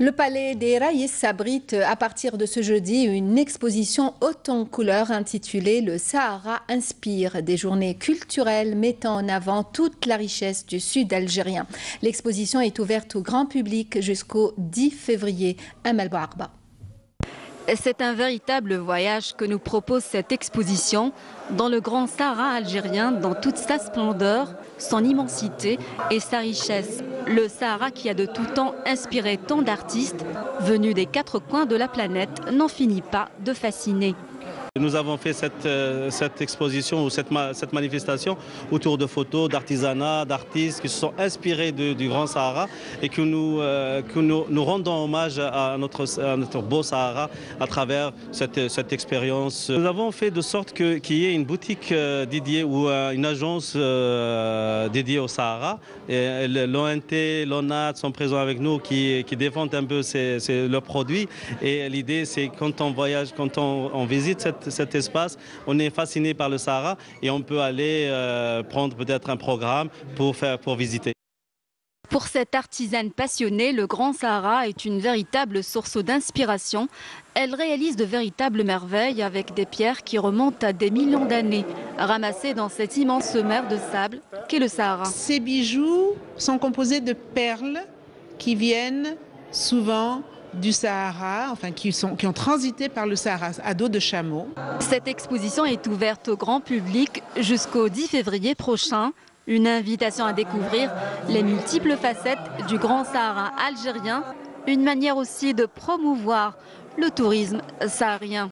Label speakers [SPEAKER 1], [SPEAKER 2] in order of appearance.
[SPEAKER 1] Le palais des Raïs abrite à partir de ce jeudi une exposition haute en couleurs intitulée Le Sahara inspire, des journées culturelles mettant en avant toute la richesse du sud algérien. L'exposition est ouverte au grand public jusqu'au 10 février à Melbourne.
[SPEAKER 2] C'est un véritable voyage que nous propose cette exposition dans le grand Sahara algérien dans toute sa splendeur, son immensité et sa richesse. Le Sahara qui a de tout temps inspiré tant d'artistes venus des quatre coins de la planète n'en finit pas de fasciner.
[SPEAKER 3] Nous avons fait cette, euh, cette exposition ou cette, cette, manifestation autour de photos, d'artisanat, d'artistes qui se sont inspirés du Grand Sahara et que nous, euh, rendons hommage à notre, beau Sahara à travers cette, cette expérience. Nous avons fait de sorte qu'il y ait une boutique euh, dédiée ou une agence dédiée au Sahara. L'ONT, l'ONAT sont présents avec nous qui, défendent un peu leurs produits et l'idée c'est quand on voyage, quand on, on visite cette cet espace. On est fasciné par le Sahara et on peut aller euh, prendre peut-être un programme pour, faire, pour visiter.
[SPEAKER 2] Pour cette artisane passionnée, le Grand Sahara est une véritable source d'inspiration. Elle réalise de véritables merveilles avec des pierres qui remontent à des millions d'années, ramassées dans cette immense mer de sable qu'est le Sahara.
[SPEAKER 4] Ces bijoux sont composés de perles qui viennent souvent du Sahara, enfin qui, ont transité par le Sahara à dos de chameau.
[SPEAKER 2] Cette exposition est ouverte au grand public jusqu'au 10 février prochain. Une invitation à découvrir les multiples facettes du Grand Sahara algérien, une manière aussi de promouvoir le tourisme saharien.